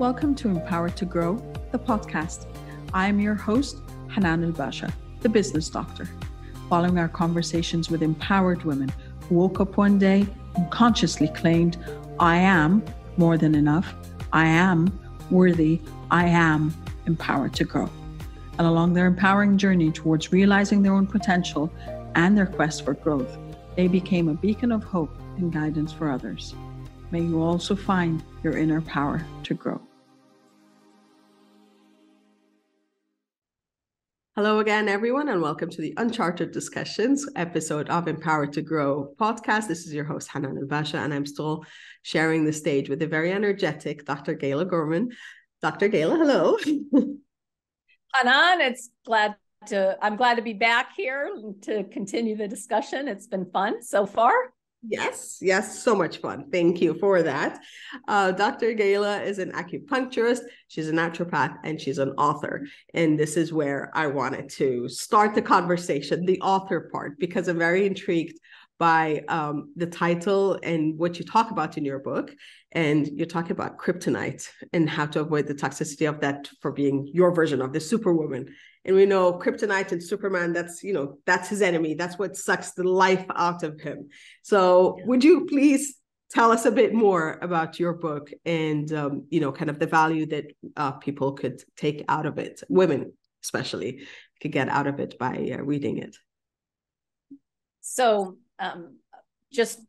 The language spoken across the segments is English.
Welcome to Empowered to Grow, the podcast. I am your host, Hanan Basha, the business doctor. Following our conversations with empowered women who woke up one day and consciously claimed, I am more than enough, I am worthy, I am empowered to grow. And along their empowering journey towards realizing their own potential and their quest for growth, they became a beacon of hope and guidance for others. May you also find your inner power to grow. Hello again, everyone, and welcome to the Uncharted Discussions episode of Empowered to Grow podcast. This is your host, Hanan Basha, and I'm still sharing the stage with the very energetic Dr. Gala Gorman. Dr. Gala, hello. Hanan, it's glad to I'm glad to be back here to continue the discussion. It's been fun so far. Yes, yes, so much fun. Thank you for that. Uh, Dr. Gala is an acupuncturist, she's a naturopath, and she's an author. And this is where I wanted to start the conversation, the author part, because I'm very intrigued by um, the title and what you talk about in your book. And you talk about kryptonite and how to avoid the toxicity of that for being your version of the superwoman. And we know kryptonite and Superman, that's, you know, that's his enemy. That's what sucks the life out of him. So yeah. would you please tell us a bit more about your book and, um, you know, kind of the value that uh, people could take out of it, women especially, could get out of it by uh, reading it? So um, just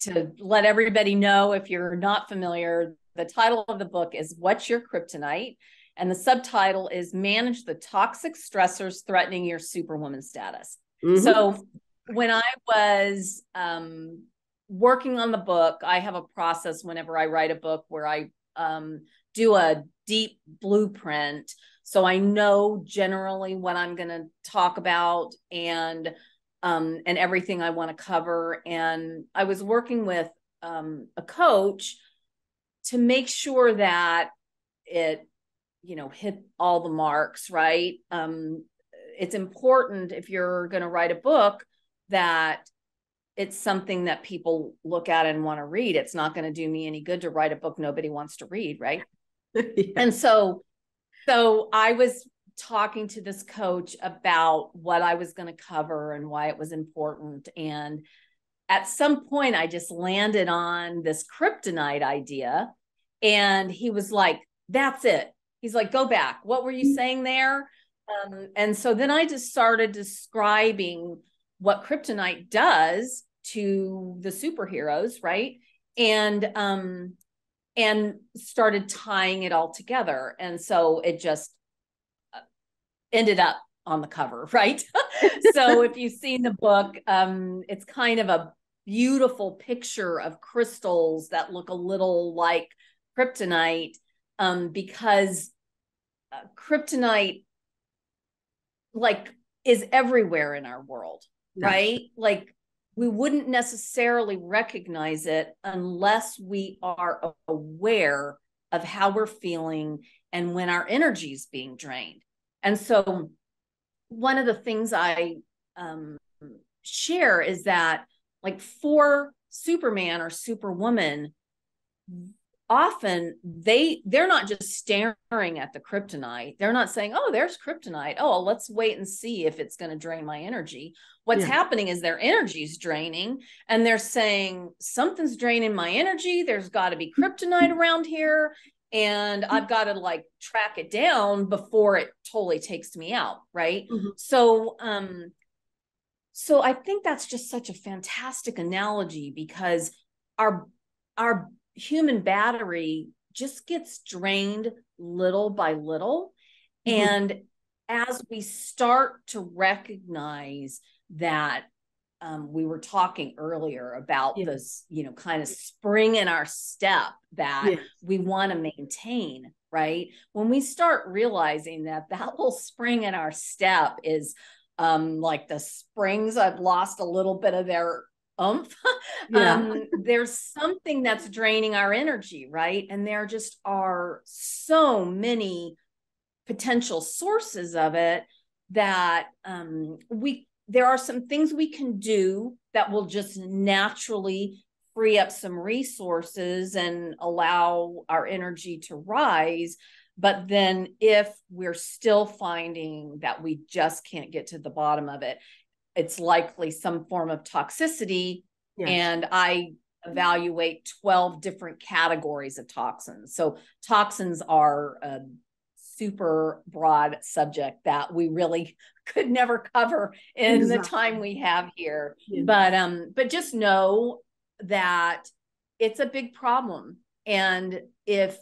to let everybody know, if you're not familiar, the title of the book is What's Your Kryptonite? And the subtitle is Manage the Toxic Stressors Threatening Your Superwoman Status. Mm-hmm. So when I was um, working on the book, I have a process whenever I write a book where I um, do a deep blueprint. So I know generally what I'm going to talk about and um, and everything I want to cover. And I was working with um, a coach to make sure that it, you know, hit all the marks, right? Um, it's important if you're going to write a book that it's something that people look at and want to read. It's not going to do me any good to write a book nobody wants to read, right? yeah. And so, so I was talking to this coach about what I was going to cover and why it was important. And at some point, I just landed on this kryptonite idea. And he was like, That's it. He's like, Go back. What were you saying there? Um, and so then I just started describing what kryptonite does to the superheroes, right? And um, and started tying it all together. And so it just ended up on the cover, right? so if you've seen the book, um, it's kind of a beautiful picture of crystals that look a little like kryptonite um, because uh, kryptonite like is everywhere in our world, right? Like we wouldn't necessarily recognize it unless we are aware of how we're feeling and when our energy is being drained. And so, one of the things I um, share is that, like, for Superman or Superwoman, often they they're not just staring at the kryptonite. They're not saying oh there's kryptonite. Oh let's wait and see if it's going to drain my energy. What's yeah. happening is their energy's draining and they're saying something's draining my energy. There's got to be kryptonite around here and. I've got to like track it down before it totally takes me out, right? Mm-hmm. So um so I think that's just such a fantastic analogy because our our human battery just gets drained little by little mm-hmm. and as we start to recognize that um, we were talking earlier about yeah. this, you know, kind of spring in our step that we want to maintain, right? When we start realizing that that little spring in our step is um, like the springs, I've lost a little bit of their umph. Yeah. um, there's something that's draining our energy, right? And there just are so many potential sources of it that um, we there are some things we can do that will just naturally free up some resources and allow our energy to rise. But then, if we're still finding that we just can't get to the bottom of it, it's likely some form of toxicity. Yes. And I evaluate 12 different categories of toxins. So, toxins are a super broad subject that we really could never cover in exactly. the time we have here. But um but just know that it's a big problem and if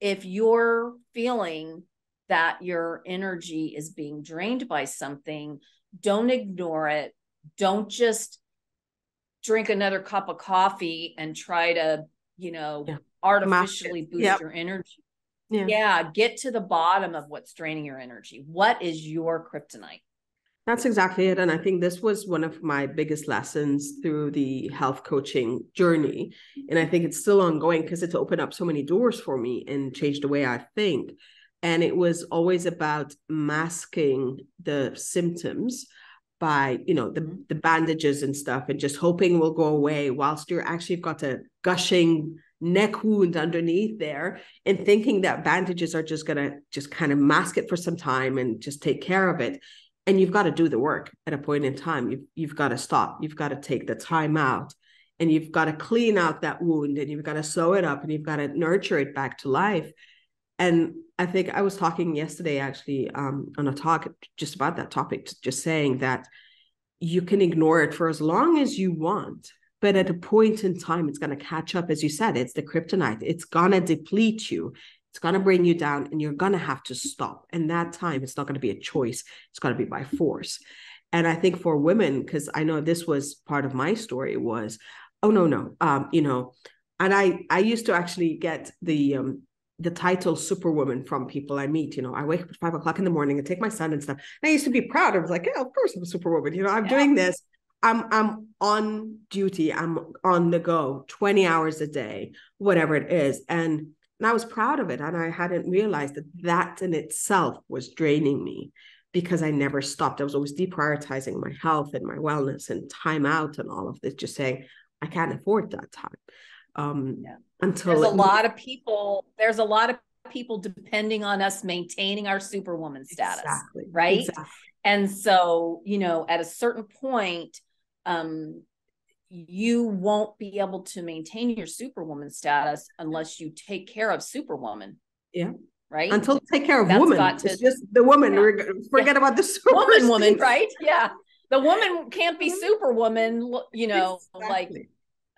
if you're feeling that your energy is being drained by something, don't ignore it. Don't just drink another cup of coffee and try to, you know, yeah. artificially boost yep. your energy. Yeah. yeah, get to the bottom of what's draining your energy. What is your kryptonite? That's exactly it. And I think this was one of my biggest lessons through the health coaching journey. And I think it's still ongoing because it's opened up so many doors for me and changed the way I think. And it was always about masking the symptoms by, you know, the, mm-hmm. the bandages and stuff and just hoping will go away whilst you're actually got a gushing neck wound underneath there and thinking that bandages are just going to just kind of mask it for some time and just take care of it. And you've got to do the work at a point in time. You've, you've got to stop. You've got to take the time out. And you've got to clean out that wound and you've got to sew it up and you've got to nurture it back to life. And i think i was talking yesterday actually um, on a talk just about that topic just saying that you can ignore it for as long as you want but at a point in time it's going to catch up as you said it's the kryptonite it's going to deplete you it's going to bring you down and you're going to have to stop. And that time, it's not going to be a choice, it's going to be by force. And I think for women, because I know this was part of my story, was, oh, no, no, um, you know, and I, I used to actually get the, um, the title superwoman from people I meet. You know, I wake up at five o'clock in the morning and take my son and stuff. And I used to be proud. I was like, yeah, of course I'm a superwoman. You know, I'm yeah. doing this. I'm I'm on duty. I'm on the go, 20 hours a day, whatever it is. And and I was proud of it. And I hadn't realized that that in itself was draining me because I never stopped. I was always deprioritizing my health and my wellness and time out and all of this, just saying, I can't afford that time. Um, yeah. Until there's a lot of people, there's a lot of people depending on us maintaining our superwoman status, exactly. right? Exactly. And so, you know, at a certain point, um, you won't be able to maintain your superwoman status unless you take care of superwoman. Yeah. Right. Until take care of That's woman. To, it's just the woman. Yeah. Forget yeah. about the super woman, woman, right? Yeah. The woman can't be superwoman, you know, exactly. like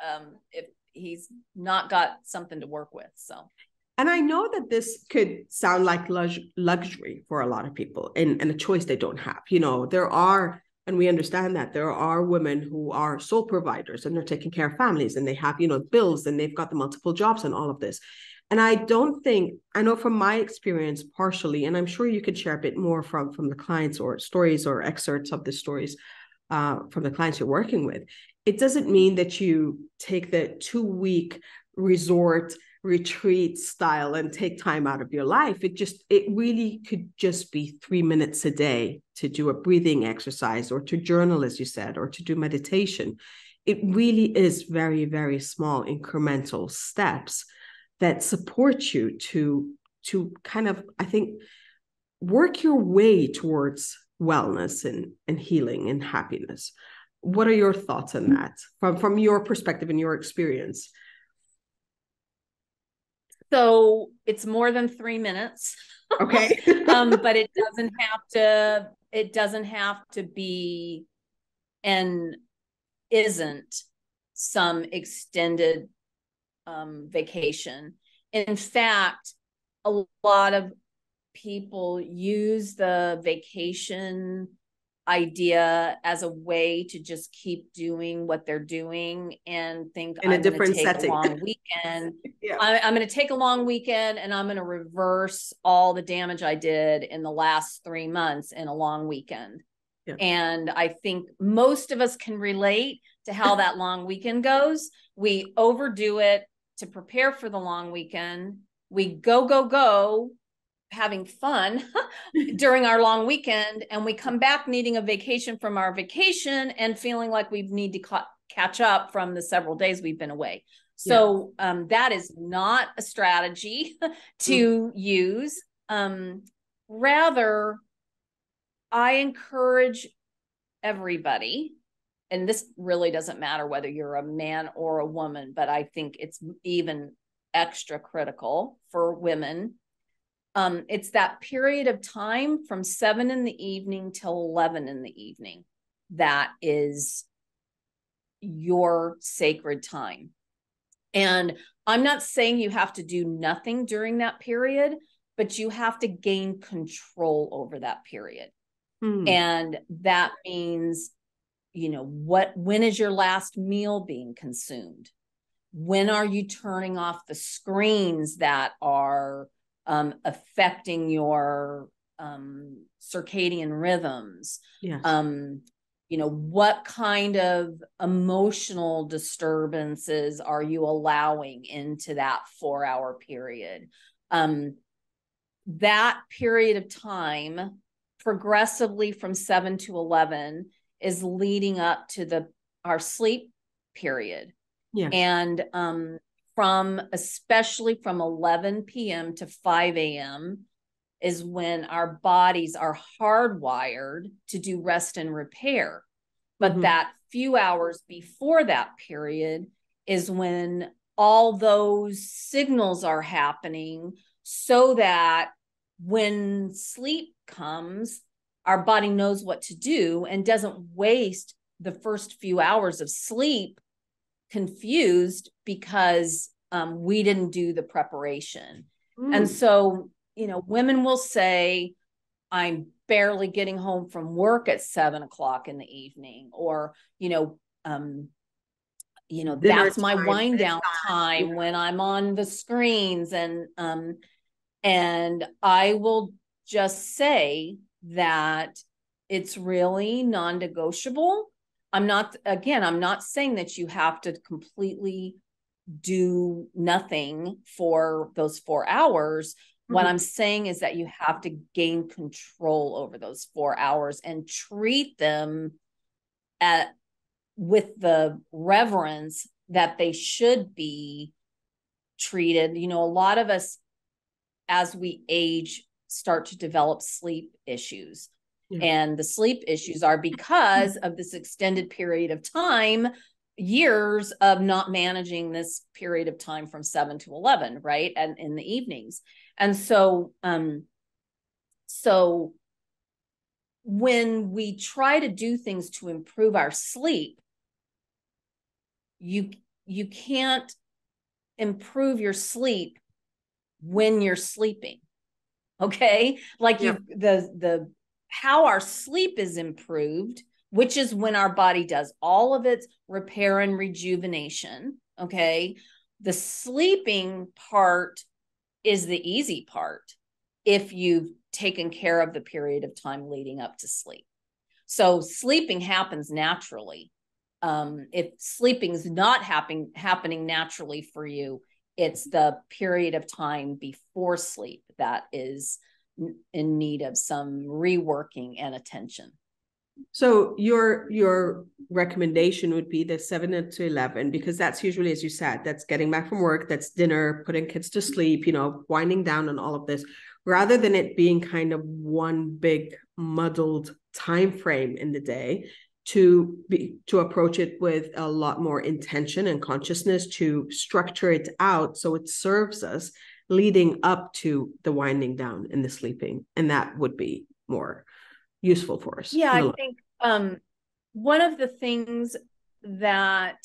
um if he's not got something to work with. So and I know that this could sound like luxury for a lot of people and, and a choice they don't have. You know, there are and we understand that there are women who are sole providers and they're taking care of families and they have you know bills and they've got the multiple jobs and all of this. And i don't think i know from my experience partially and i'm sure you could share a bit more from from the clients or stories or excerpts of the stories uh, from the clients you're working with. It doesn't mean that you take the two week resort retreat style and take time out of your life it just it really could just be three minutes a day to do a breathing exercise or to journal as you said or to do meditation. It really is very very small incremental steps that support you to to kind of i think work your way towards wellness and and healing and happiness. What are your thoughts on that from from your perspective and your experience so it's more than three minutes. Okay. um, but it doesn't have to, it doesn't have to be and isn't some extended um, vacation. In fact, a lot of people use the vacation idea as a way to just keep doing what they're doing and think in I'm a different take setting. A long weekend. yeah. I, I'm going to take a long weekend and I'm going to reverse all the damage I did in the last three months in a long weekend. Yeah. And I think most of us can relate to how that long weekend goes. We overdo it to prepare for the long weekend. We go, go, go having fun during our long weekend and we come back needing a vacation from our vacation and feeling like we need to ca- catch up from the several days we've been away. So yeah. um, that is not a strategy to mm. use. Um, rather, I encourage everybody, and this really doesn't matter whether you're a man or a woman, but I think it's even extra critical for women. Um, it's that period of time from seven in the evening till 11 in the evening that is your sacred time. And I'm not saying you have to do nothing during that period, but you have to gain control over that period. Hmm. And that means, you know, what, when is your last meal being consumed? When are you turning off the screens that are um, affecting your um, circadian rhythms? Yes. Um, you know what kind of emotional disturbances are you allowing into that four hour period um, that period of time progressively from 7 to 11 is leading up to the our sleep period yeah and um, from especially from 11 p.m to 5 a.m is when our bodies are hardwired to do rest and repair. But mm-hmm. that few hours before that period is when all those signals are happening so that when sleep comes, our body knows what to do and doesn't waste the first few hours of sleep confused because um, we didn't do the preparation. Mm. And so you know, women will say, I'm barely getting home from work at seven o'clock in the evening, or, you know, um, you know, Dinner that's my wind down time yeah. when I'm on the screens. And um, and I will just say that it's really non-negotiable. I'm not again, I'm not saying that you have to completely do nothing for those four hours Mm-hmm. What I'm saying is that you have to gain control over those four hours and treat them at with the reverence that they should be treated. You know, a lot of us as we age start to develop sleep issues. And the sleep issues are because of this extended period of time years of not managing this period of time from 7 to 11 right and in the evenings and so, um, so when we try to do things to improve our sleep, you you can't improve your sleep when you're sleeping. Okay? Like yeah. you the the how our sleep is improved, which is when our body does all of its repair and rejuvenation, okay? The sleeping part is the easy part if you've taken care of the period of time leading up to sleep. So sleeping happens naturally. Um, if sleeping is not happening happening naturally for you, it's the period of time before sleep that is in need of some reworking and attention. So your your recommendation would be the seven to eleven because that's usually, as you said, that's getting back from work, that's dinner, putting kids to sleep, you know, winding down and all of this, rather than it being kind of one big muddled time frame in the day to be to approach it with a lot more intention and consciousness to structure it out so it serves us leading up to the winding down and the sleeping and that would be more useful for us. Yeah, I think um, one of the things that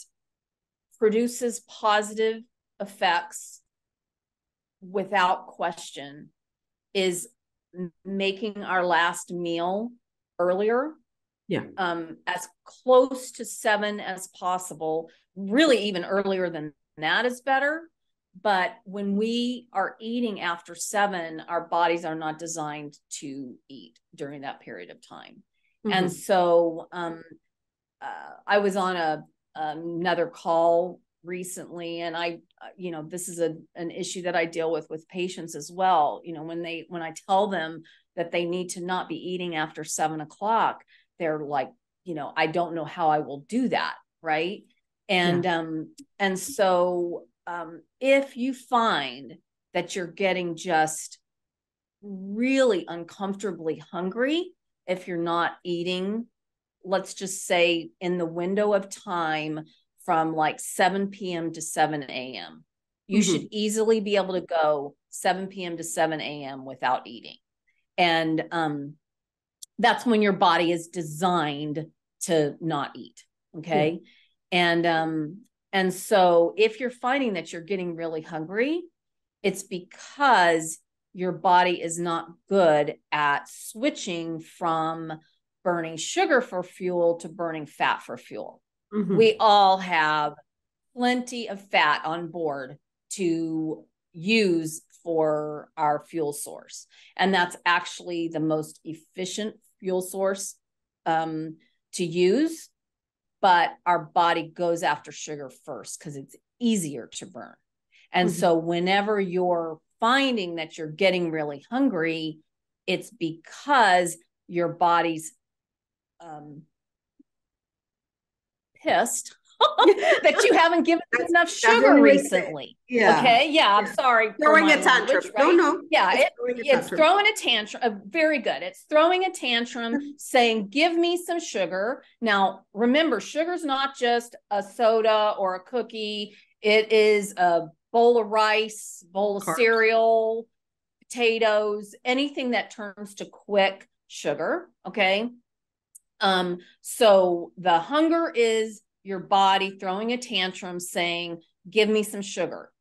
produces positive effects without question is making our last meal earlier yeah um as close to seven as possible really even earlier than that is better but when we are eating after seven, our bodies are not designed to eat during that period of time. Mm-hmm. And so um, uh, I was on a another call recently and i you know this is a an issue that i deal with with patients as well you know when they when i tell them that they need to not be eating after seven o'clock they're like you know i don't know how i will do that right And yeah. um and so um if you find that you're getting just really uncomfortably hungry if you're not eating let's just say in the window of time from like 7 p.m. to 7 a.m. You mm-hmm. should easily be able to go 7 p.m. to 7 a.m. without eating. And um, that's when your body is designed to not eat. Okay. Yeah. And um, and so if you're finding that you're getting really hungry, it's because your body is not good at switching from burning sugar for fuel to burning fat for fuel. Mm-hmm. We all have plenty of fat on board to use for our fuel source. And that's actually the most efficient fuel source um, to use. But our body goes after sugar first because it's easier to burn. And mm-hmm. so, whenever you're finding that you're getting really hungry, it's because your body's um, pissed that you haven't given that's, enough sugar recently. Yeah. Okay. Yeah. I'm sorry. Throwing a tantrum. Right? No, no. Yeah. It's, it, throwing, a it's throwing a tantrum. Uh, very good. It's throwing a tantrum saying, give me some sugar. Now, remember, sugar's not just a soda or a cookie, it is a bowl of rice, bowl of Carb. cereal, potatoes, anything that turns to quick sugar. Okay. Um, so the hunger is your body throwing a tantrum saying, Give me some sugar.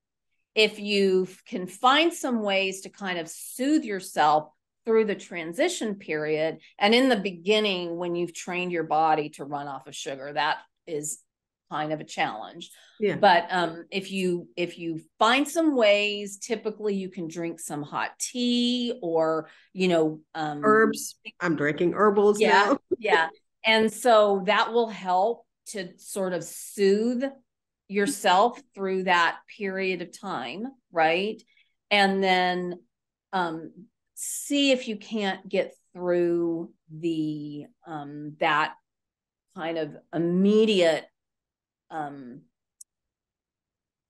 If you can find some ways to kind of soothe yourself through the transition period and in the beginning when you've trained your body to run off of sugar that is kind of a challenge yeah. but um, if you if you find some ways typically you can drink some hot tea or you know um, herbs i'm drinking herbals yeah now. yeah and so that will help to sort of soothe yourself through that period of time right? And then um, see if you can't get through the um, that kind of immediate um,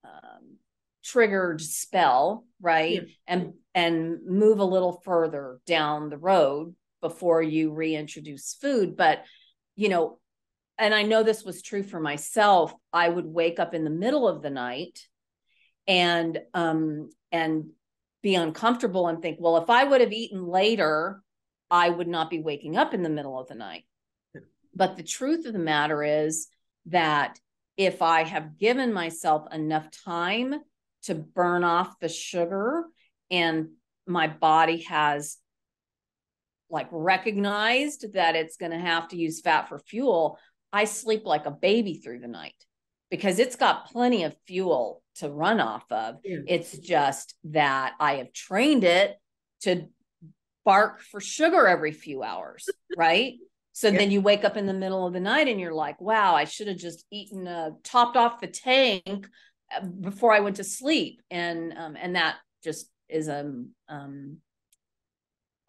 um, triggered spell right? Yeah. and and move a little further down the road before you reintroduce food. But you know and I know this was true for myself, I would wake up in the middle of the night and um and be uncomfortable and think, well, if I would have eaten later, I would not be waking up in the middle of the night. But the truth of the matter is that if I have given myself enough time to burn off the sugar and my body has like recognized that it's going to have to use fat for fuel, I sleep like a baby through the night because it's got plenty of fuel to run off of. Yeah. It's just that I have trained it to bark for sugar every few hours, right? So yeah. then you wake up in the middle of the night and you're like, wow, I should have just eaten, uh, topped off the tank uh, before I went to sleep. And, um, and that just is a, um, um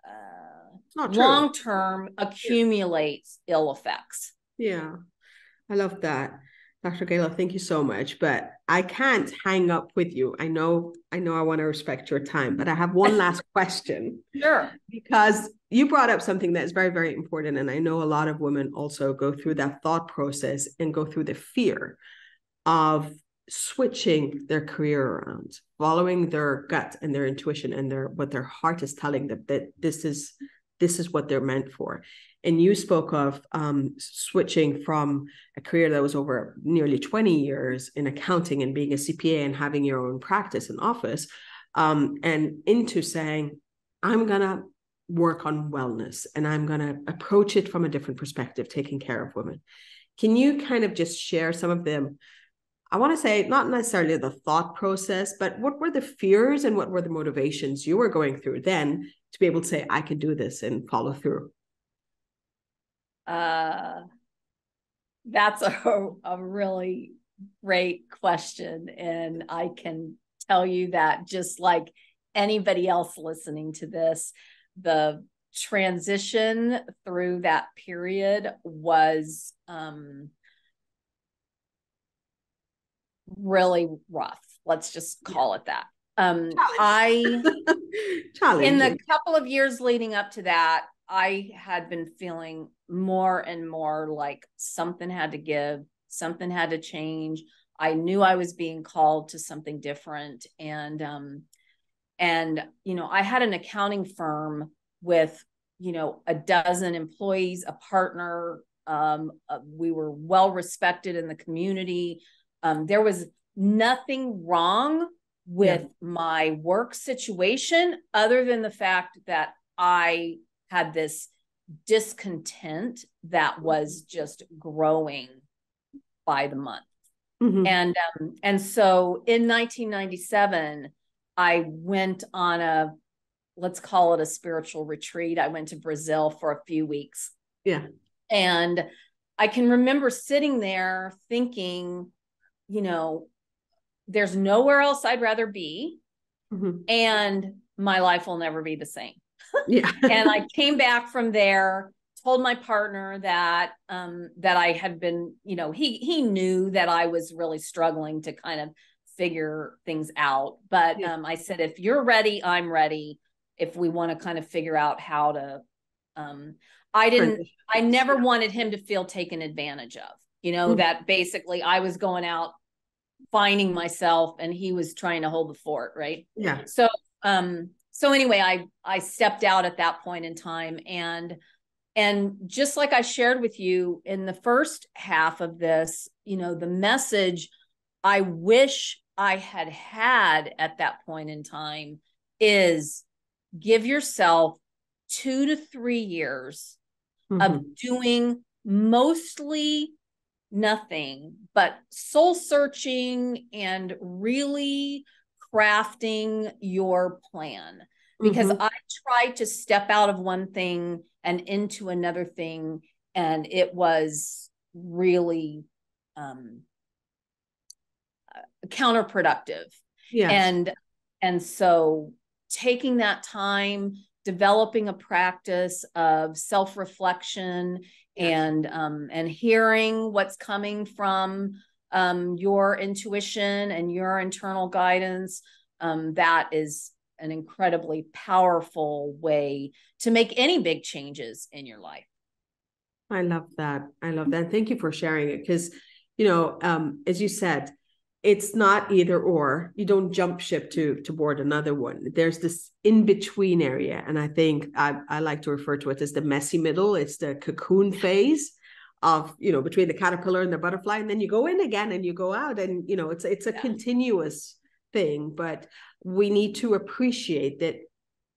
uh, long term accumulates ill effects. Yeah, I love that. Dr. Gala, thank you so much. But I can't hang up with you. I know, I know I want to respect your time, but I have one last question. Sure. Because you brought up something that is very, very important. And I know a lot of women also go through that thought process and go through the fear of switching their career around, following their gut and their intuition and their what their heart is telling them that this is this is what they're meant for. And you spoke of um, switching from a career that was over nearly 20 years in accounting and being a CPA and having your own practice and office, um, and into saying, I'm going to work on wellness and I'm going to approach it from a different perspective, taking care of women. Can you kind of just share some of them? I want to say, not necessarily the thought process, but what were the fears and what were the motivations you were going through then to be able to say, I can do this and follow through? Uh, that's a, a really great question. And I can tell you that just like anybody else listening to this, the transition through that period was um, really rough. Let's just call it that. Um, I, in the couple of years leading up to that, I had been feeling more and more like something had to give, something had to change. I knew I was being called to something different. And, um, and, you know, I had an accounting firm with, you know, a dozen employees, a partner. Um, uh, we were well respected in the community. Um, there was nothing wrong with yeah. my work situation other than the fact that I had this discontent that was just growing by the month. Mm-hmm. And um, and so in 1997, I went on a let's call it a spiritual retreat. I went to Brazil for a few weeks. Yeah. And I can remember sitting there thinking, you know, there's nowhere else I'd rather be. Mm-hmm. And my life will never be the same. Yeah. and I came back from there, told my partner that um that I had been, you know, he he knew that I was really struggling to kind of figure things out. But yeah. um I said if you're ready, I'm ready if we want to kind of figure out how to um I didn't I never wanted him to feel taken advantage of. You know, mm-hmm. that basically I was going out finding myself and he was trying to hold the fort, right? Yeah. So um so anyway, I I stepped out at that point in time and and just like I shared with you in the first half of this, you know, the message I wish I had had at that point in time is give yourself 2 to 3 years mm-hmm. of doing mostly nothing but soul searching and really crafting your plan because mm-hmm. I tried to step out of one thing and into another thing and it was really um uh, counterproductive yes. and and so taking that time developing a practice of self-reflection and um, and hearing what's coming from um, your intuition and your internal guidance um, that is an incredibly powerful way to make any big changes in your life. I love that. I love that. Thank you for sharing it because you know um, as you said it's not either or. You don't jump ship to to board another one. There's this in between area and i think I, I like to refer to it as the messy middle. It's the cocoon phase of you know between the caterpillar and the butterfly and then you go in again and you go out and you know it's it's a yeah. continuous thing but we need to appreciate that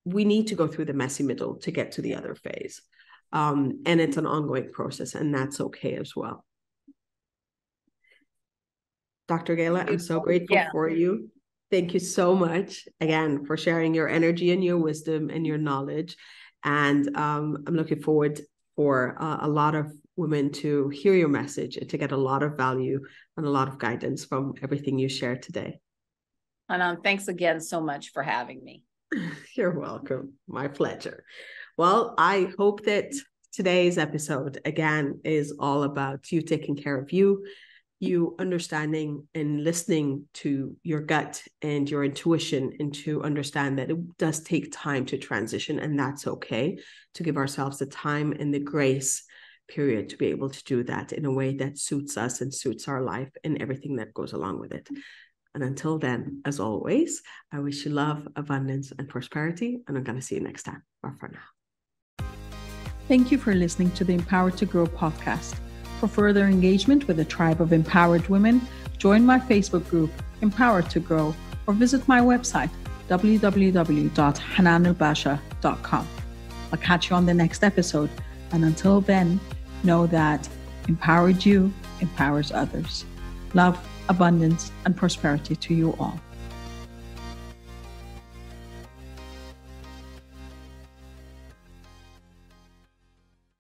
we need to go through the messy middle to get to the other phase. Um, and it's an ongoing process and that's okay as well Dr. Gala, I'm so grateful yeah. for you. Thank you so much again for sharing your energy and your wisdom and your knowledge. And um, I'm looking forward for uh, a lot of women to hear your message and to get a lot of value and a lot of guidance from everything you shared today. And um, thanks again so much for having me. You're welcome. My pleasure. Well, I hope that today's episode again is all about you taking care of you you understanding and listening to your gut and your intuition and to understand that it does take time to transition and that's okay to give ourselves the time and the grace period to be able to do that in a way that suits us and suits our life and everything that goes along with it. And until then as always i wish you love abundance and prosperity and i'm going to see you next time. Bye for now. Thank you for listening to the empowered to grow podcast for further engagement with a tribe of empowered women, join my Facebook group, Empowered to Grow, or visit my website, www.hananelbasha.com. I'll catch you on the next episode. And until then, know that empowered you empowers others. Love, abundance, and prosperity to you all.